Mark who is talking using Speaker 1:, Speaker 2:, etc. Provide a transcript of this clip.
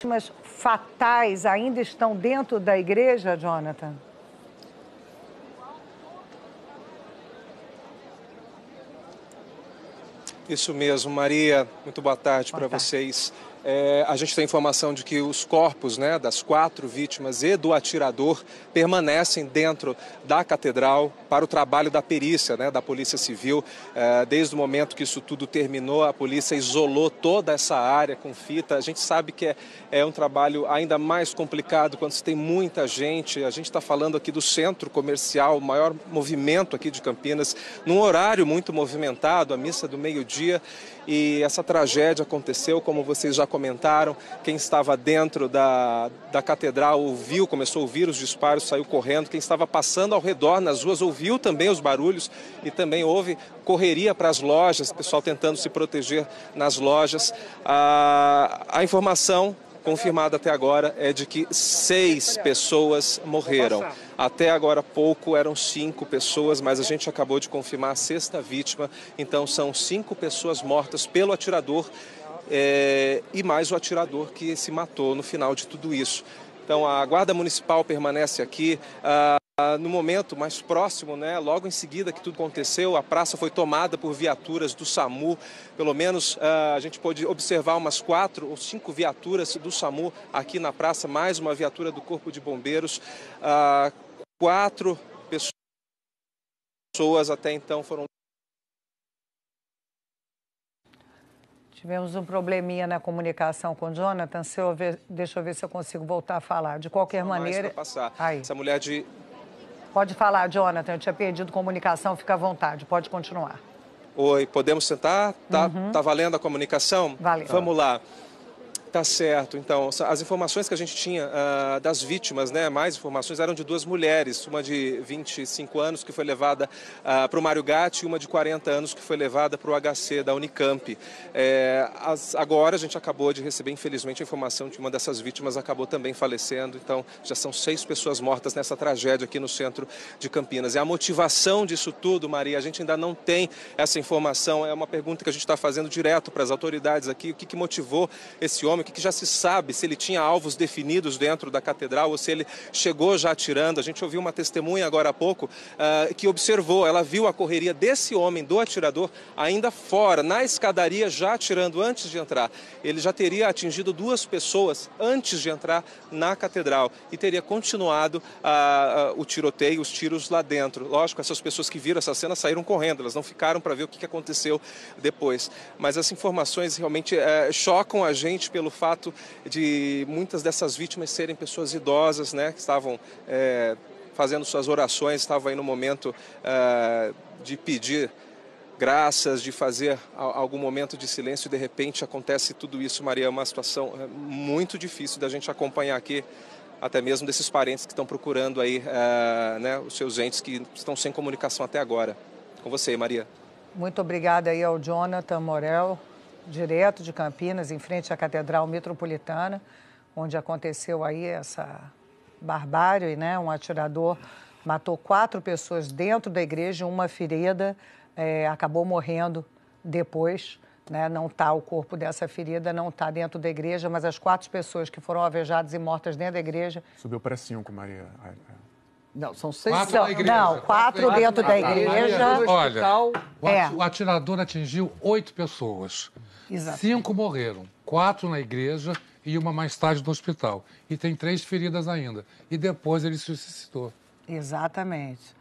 Speaker 1: vítimas fatais ainda estão dentro da igreja, Jonathan?
Speaker 2: Isso mesmo, Maria. Muito boa tarde para vocês. É, a gente tem informação de que os corpos né, das quatro vítimas e do atirador permanecem dentro da catedral para o trabalho da perícia, né, da Polícia Civil. É, desde o momento que isso tudo terminou, a polícia isolou toda essa área com fita. A gente sabe que é, é um trabalho ainda mais complicado quando se tem muita gente. A gente está falando aqui do centro comercial, o maior movimento aqui de Campinas, num horário muito movimentado, a missa do meio-dia. E essa tragédia aconteceu, como vocês já comentaram. Quem estava dentro da, da catedral ouviu, começou a ouvir os disparos, saiu correndo. Quem estava passando ao redor nas ruas ouviu também os barulhos e também houve correria para as lojas, pessoal tentando se proteger nas lojas. A, a informação confirmada até agora é de que seis pessoas morreram. Até agora pouco eram cinco pessoas, mas a gente acabou de confirmar a sexta vítima. Então são cinco pessoas mortas pelo atirador é, e mais o atirador que se matou no final de tudo isso. Então a Guarda Municipal permanece aqui. No momento mais próximo, né, logo em seguida que tudo aconteceu, a praça foi tomada por viaturas do SAMU. Pelo menos ah, a gente pôde observar umas quatro ou cinco viaturas do SAMU aqui na praça, mais uma viatura do Corpo de Bombeiros. Ah, quatro pessoas até então foram
Speaker 1: Tivemos um probleminha na comunicação com o Jonathan. Se eu ver, deixa eu ver se eu consigo voltar a falar. De qualquer Só maneira.
Speaker 2: passar. Aí. Essa mulher de.
Speaker 1: Pode falar, Jonathan. Eu tinha perdido comunicação. Fica à vontade. Pode continuar.
Speaker 2: Oi, podemos sentar? Tá, uhum. tá valendo a comunicação?
Speaker 1: Valeu.
Speaker 2: Vamos lá. Tá certo. Então, as informações que a gente tinha uh, das vítimas, né, mais informações, eram de duas mulheres, uma de 25 anos que foi levada uh, para o Mário Gatti e uma de 40 anos que foi levada para o HC da Unicamp. É, as, agora a gente acabou de receber, infelizmente, a informação de que uma dessas vítimas acabou também falecendo. Então, já são seis pessoas mortas nessa tragédia aqui no centro de Campinas. E a motivação disso tudo, Maria, a gente ainda não tem essa informação. É uma pergunta que a gente está fazendo direto para as autoridades aqui. O que, que motivou esse homem? O que, que já se sabe, se ele tinha alvos definidos dentro da catedral ou se ele chegou já atirando. A gente ouviu uma testemunha agora há pouco uh, que observou, ela viu a correria desse homem, do atirador, ainda fora, na escadaria, já atirando antes de entrar. Ele já teria atingido duas pessoas antes de entrar na catedral e teria continuado uh, uh, o tiroteio, os tiros lá dentro. Lógico, essas pessoas que viram essa cena saíram correndo, elas não ficaram para ver o que aconteceu depois. Mas as informações realmente eh, chocam a gente pelo pelo fato de muitas dessas vítimas serem pessoas idosas, né, que estavam é, fazendo suas orações, estavam aí no momento é, de pedir graças, de fazer algum momento de silêncio e de repente acontece tudo isso, Maria, é uma situação é, muito difícil da gente acompanhar aqui, até mesmo desses parentes que estão procurando aí, é, né, os seus entes que estão sem comunicação até agora. Com você, Maria.
Speaker 1: Muito obrigada aí ao Jonathan Morel, direto de Campinas, em frente à Catedral Metropolitana, onde aconteceu aí essa barbárie, né? Um atirador matou quatro pessoas dentro da igreja, uma ferida, é, acabou morrendo depois. Né? Não está o corpo dessa ferida, não está dentro da igreja, mas as quatro pessoas que foram alvejadas e mortas dentro da igreja.
Speaker 3: Subiu para cinco, Maria.
Speaker 1: Não, são seis. Quatro não, igreja, não, quatro, quatro dentro da igreja.
Speaker 4: Olha, é. o atirador atingiu oito pessoas. Exato. Cinco morreram, quatro na igreja e uma mais tarde no hospital. E tem três feridas ainda. E depois ele se suicidou.
Speaker 1: Exatamente.